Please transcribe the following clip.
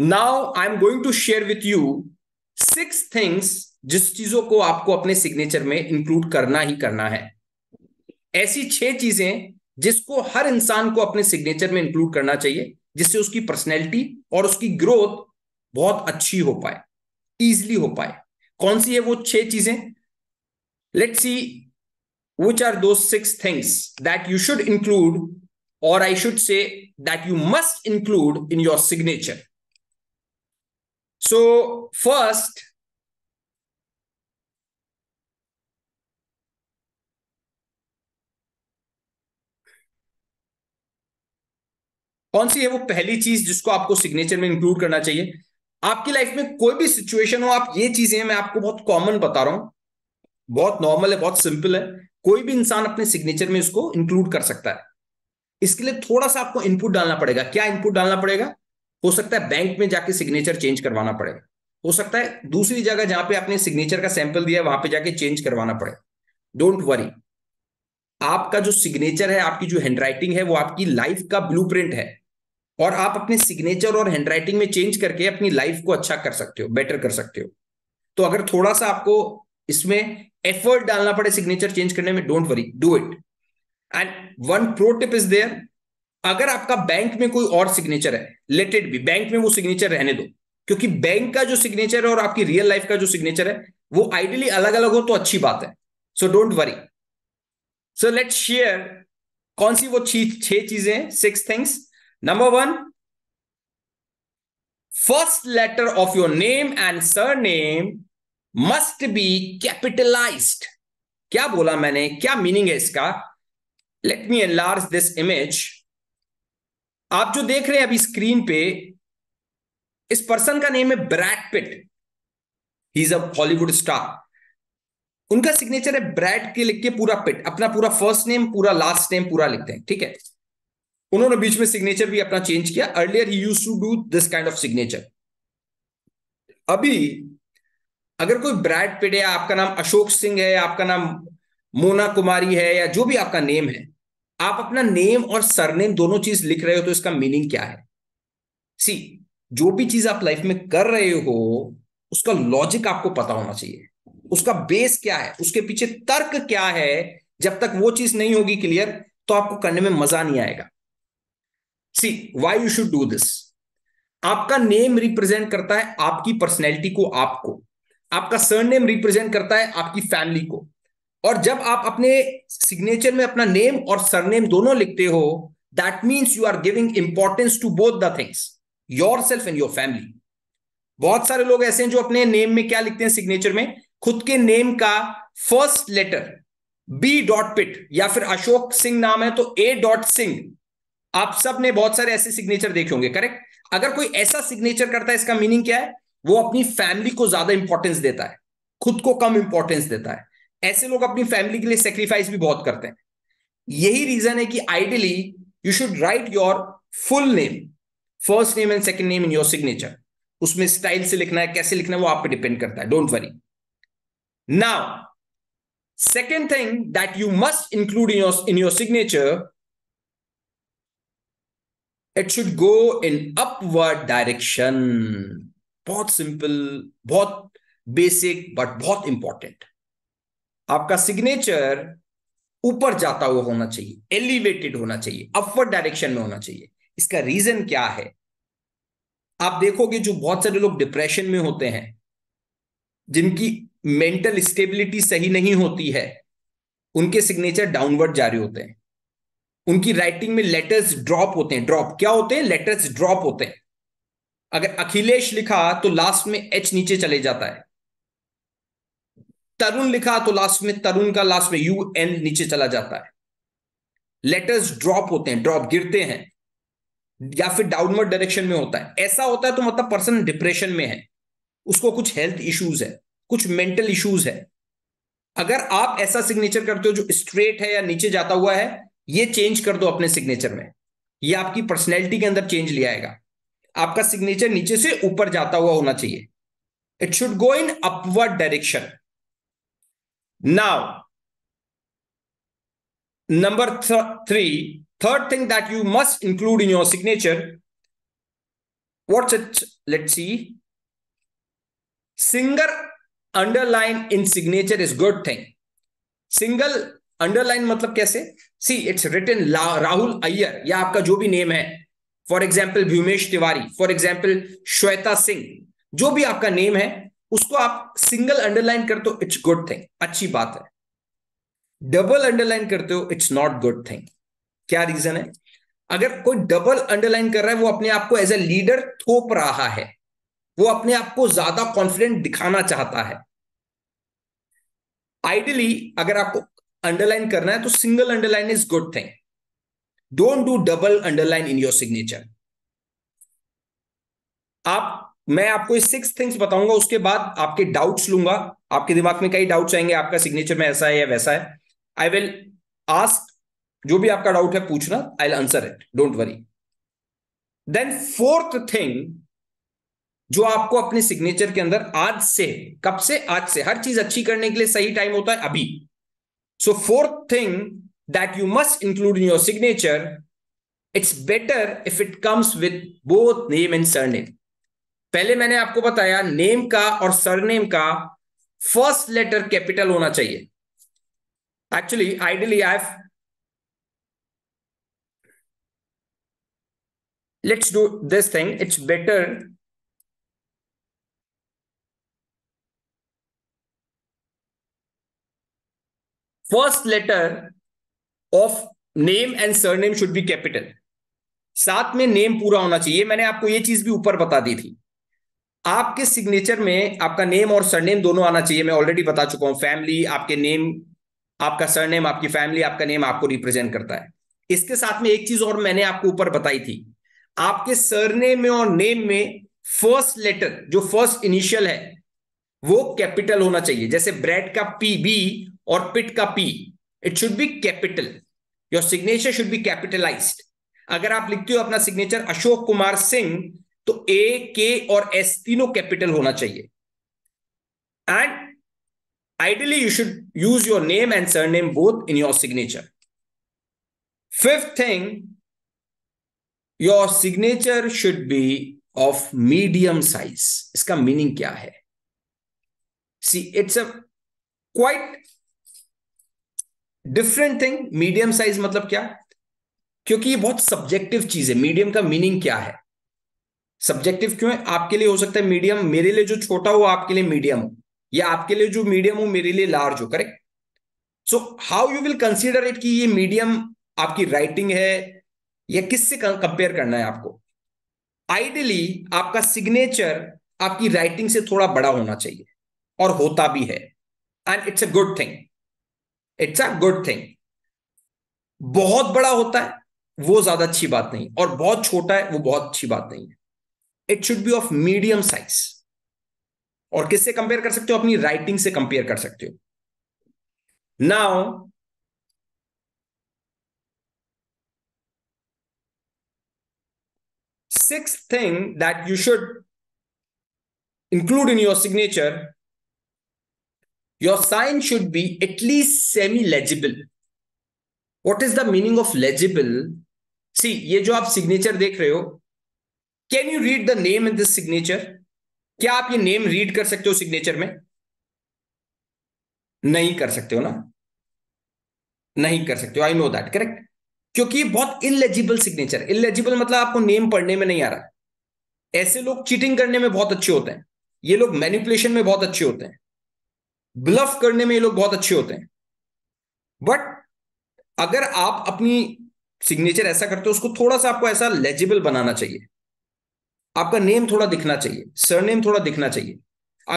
Now I am going to share with you six things जिस चीज़ों को आपको अपने सिग्नेचर में इंक्लूड करना ही करना है। ऐसी छह चीज़ें जिसको हर इंसान को अपने सिग्नेचर में इंक्लूड करना चाहिए, जिससे उसकी पर्सनैलिटी और उसकी ग्रोथ बहुत अच्छी हो पाए इजिली हो पाए। कौन सी है वो छह चीज़ें? Let see which are the six things that you should include or I should say that you must include in your signature so first कौन सी है वो पहली चीज़ जिसको आपको सिग्नेचर में इंक्लूड करना चाहिए? आपकी लाइफ में कोई भी सिचुएशन हो, आप ये चीज़ें मैं आपको बहुत कॉमन बता रहा हूँ। बहुत नॉर्मल है, बहुत सिंपल है। कोई भी इंसान अपने सिग्नेचर में इसको इंक्लूड कर सकता है। इसके लिए थोड़ा सा आपको इनपुट डालना पड़ेगा। क्या इनपुट डालना पड़ेगा? हो सकता है बैंक में जाके सिग्नेचर चेंज करवाना पड़ेगा हो सकता है दूसरी जगह जहाँ पे आपने सिग्नेचर का सैंपल दिया, वहाँ पे जाके चेंज करवाना पड़ेगा डोंट वरी आपका जो सिग्नेचर है, आपकी जो हैंडराइटिंग है, वो आपकी लाइफ का ब्लूप्रिंट है। और आप अपने सिग्नेचर और हैंडराइटिंग में चेंज करके अपनी लाइफ को अच्छा कर सकते हो बेटर कर सकते हो। तो अगर थोड़ा सा आपको इसमें एफर्ट डालना पड़े सिग्नेचर चेंज करने में don't worry do it and one pro tip is there अगर आपका बैंक में कोई और सिग्नेचर है लेटेड भी बैंक में वो सिग्नेचर रहने दो। क्योंकि बैंक का जो सिग्नेचर है और आपकी रियल लाइफ का जो सिग्नेचर है, वो आइडियली अलग अलग हो तो अच्छी बात है। So don't worry so let share कौन सी वो छह चीज़ें six things number one first letter of your name and surname must be capitalized. क्या बोला मैंने? क्या मीनिंग है इसका? Let me enlarge this image आप जो देख रहे हैं अभी स्क्रीन पे, इस पर्सन का नेम है Brad Pitt he is a Hollywood star उनका सिग्नेचर है ब्रैड के लिख के पूरा पिट अपना पूरा फ़र्स्ट नेम पूरा लास्ट नेम पूरा लिखते हैं ठीक है? उन्होंने बीच में सिग्नेचर भी अपना चेंज किया. Earlier he use to do this kind of signature अभी, अगर कोई ब्रैड पिट है, आपका नाम अशोक सिंह है, आपका नाम मोना कुमारी है, या जो भी आपका नेम है आप अपना नेम और सरनेम दोनों चीज़ लिख रहे हो तो इसका मीनिंग क्या है? सी जो भी चीज़ आप लाइफ में कर रहे हो, उसका लॉजिक आपको पता होना चाहिए। उसका बेस क्या है? उसके पीछे तर्क क्या है? जब तक वो चीज़ नहीं होगी क्लियर तो आपको करने में मज़ा नहीं आएगा। See why you should do this आपका नेम रिप्रेजेंट करता है आपकी पर्सनैलिटी को, आपको। आपका सरनेम रिप्रेजेंट करता है आपकी फैमिली को। और जब आप अपने सिग्नेचर में अपना नेम और सरनेम दोनों लिखते हो that means you are giving importance to both the things yourself and your family बहुत सारे लोग ऐसे हैं जो अपने नेम में क्या लिखते हैं सिग्नेचर में? खुद के नेम का first letter B dot Pitt या फिर अशोक सिंह नाम है तो ए डॉट सिंह आप सबने बहुत सारे ऐसे सिग्नेचर देखे होंगे करेक्ट अगर कोई ऐसा सिग्नेचर करता है, इसका मीनिंग क्या है? वो अपनी फैमिली को ज़्यादा इंपॉर्टेंस देता है, खुद को कम इंपॉर्टेंस देता है। ऐसे लोग अपनी फैमिली के लिए सेक्रीफाइस भी बहुत करते हैं। यही रीजन है कि ideally you should write your full name first name and second name in your signature उसमें स्टाइल से लिखना है, कैसे लिखना है, वो आप पे डिपेंड करता है don't worry now second thing that you must include in your in your signature it should go in upward direction बहुत सिंपल बहुत बेसिक बट बहुत इंपॉर्टेंट आपका सिग्नेचर ऊपर जाता हुआ होना चाहिए एलिवेटेड होना चाहिए अपवर्ड डायरेक्शन में होना चाहिए। इसका रीजन क्या है? आप देखोगे जो बहुत सारे लोग डिप्रेशन में होते हैं, जिनकी मेंटल स्टेबिलिटी सही नहीं होती है, उनके सिग्नेचर डाउनवर्ड जारी होते हैं। उनकी राइटिंग में लेटर्स ड्रॉप होते हैं ड्रॉप क्या होते हैं? लेटर्स ड्रॉप होते हैं। अगर अखिलेश लिखा तो लास्ट में एच नीचे चले जाता है। तरुण लिखा तो लास्ट में, तरुण का लास्ट में यू एन नीचे चला जाता है। लेटर्स ड्रॉप होते हैं ड्रॉप गिरते हैं, या फिर डाउनवर्ड डायरेक्शन में होता है। ऐसा होता है तो मतलब पर्सन डिप्रेशन में है। उसको कुछ हेल्थ इश्यूज़ है, कुछ मेंटल इश्यूज़ है। अगर आप ऐसा सिग्नेचर करते हो जो स्ट्रेट है या नीचे जाता हुआ है, ये चेंज कर दो अपने सिग्नेचर में। ये आपकी पर्सनैलिटी के अंदर चेंज ले आएगा। आपका सिग्नेचर नीचे से ऊपर जाता हुआ होना चाहिए। It should go in upward direction now number three third thing that you must include in your signature what's it? Let's see. Single underline in signature is good thing single underline मतलब कैसे? See it's written Rahul Iyer या आपका जो भी name है. For example Bhimesh Tiwari for example Shweta Singh जो भी आपका नेम है उसको आप सिंगल अंडरलाइन करते हो इट्स गुड थिंग अच्छी बात है. डबल अंडरलाइन करते हो इट्स नॉट गुड थिंग क्या रीजन है? अगर कोई डबल अंडरलाइन कर रहा है, वो अपने आप को एज ए लीडर थोप रहा है. वो अपने आप को ज़्यादा कॉन्फिडेंट दिखाना चाहता है. आइडियली अगर आपको अंडरलाइन करना है तो single underline is good thing don't do double underline in your signature आप मैं आपको सिक्स थिंग्स बताऊँगा, उसके बाद आपके डाउट्स लूँगा। आपके दिमाग में कई डाउट्स आएँगे, आपका सिग्नेचर में ऐसा है या वैसा है। आई विल आस्क जो भी आपका डाउट है, पूछना I will answer it don't worry then fourth thing जो आपको अपने सिग्नेचर के अंदर आज से, कब से, आज से, हर चीज़ अच्छी करने के लिए सही टाइम होता है, अभी। So fourth thing that you must include in your signature it's better if it comes with both name and surname पहले मैंने आपको बताया नेम का और सरनेम का फ़र्स्ट लेटर कैपिटल होना चाहिए। Actually ideally I let's do this thing. It's better first letter of name and surname should be capital साथ में नेम पूरा होना चाहिए। मैंने आपको ये चीज़ भी ऊपर बता दी थी। आपके सिग्नेचर में आपका नेम और सरनेम दोनों आना चाहिए, मैं ऑलरेडी बता चुका हूँ। फैमिली आपके नेम आपका सरनेम आपकी फैमिली आपका नेम आपको रिप्रेजेंट करता है। इसके साथ में एक चीज़ और मैंने आपको ऊपर बताई थी। आपके सरनेम में और नेम में फ़र्स्ट लेटर जो फ़र्स्ट इनिशियल है, वो कैपिटल होना चाहिए। जैसे ब्रेड का पी बी और पिट का P it should be capital your signature should be capitalized अगर आप लिखते हो अपना सिग्नेचर अशोक कुमार सिंह तो ए के और एस तीनों कैपिटल होना चाहिए। And ideally you should use your name and surname both in your signature fifth thing your signature should be of medium size इसका मीनिंग क्या है? See it's a quite different thing medium size मतलब क्या? क्योंकि ये बहुत subjective चीज़ है। Medium का मीनिंग क्या है? सब्जेक्टिव क्यों है? आपके लिए हो सकता है मीडियम मेरे लिए जो छोटा हो, आपके लिए मीडियम हो या आपके लिए जो मीडियम हो, मेरे लिए लार्ज हो correct so how you will consider it कि ये मीडियम आपकी राइटिंग है, या किससे कंपेयर करना है आपको? आइडियली आपका सिग्नेचर आपकी राइटिंग से थोड़ा बड़ा होना चाहिए, और होता भी है। And it's a good thing it's a good thing बहुत बड़ा होता है, वो ज़्यादा अच्छी बात नहीं, और बहुत छोटा है, वो बहुत अच्छी बात नहीं है। It should be of medium size और किससे कंपेयर कर सकते हो? अपनी राइटिंग से कंपेयर कर सकते हो। Now six thing that you should include in your signature your sign should be at least semi legible what is the meaning of legible see ये जो आप सिग्नेचर देख रहे हो can you read the name in this signature क्या आप ये name read कर सकते हो सिग्नेचर में? नहीं कर सकते हो ना? नहीं कर सकते हो आई नो दैट करेक्ट क्योंकि ये बहुत इलेजिबल सिग्नेचर इलेजिबल मतलब आपको नेम पढ़ने में नहीं आ रहा। ऐसे लोग चीटिंग करने में बहुत अच्छे होते हैं। ये लोग मैनिपुलेशन में बहुत अच्छे होते हैं। ब्लफ करने में ये लोग बहुत अच्छे होते हैं। बट अगर आप अपनी सिग्नेचर ऐसा करते हो, उसको थोड़ा सा आपको ऐसा लेजिबल बनाना चाहिए। आपका नेम थोड़ा दिखना चाहिए सरनेम थोड़ा दिखना चाहिए।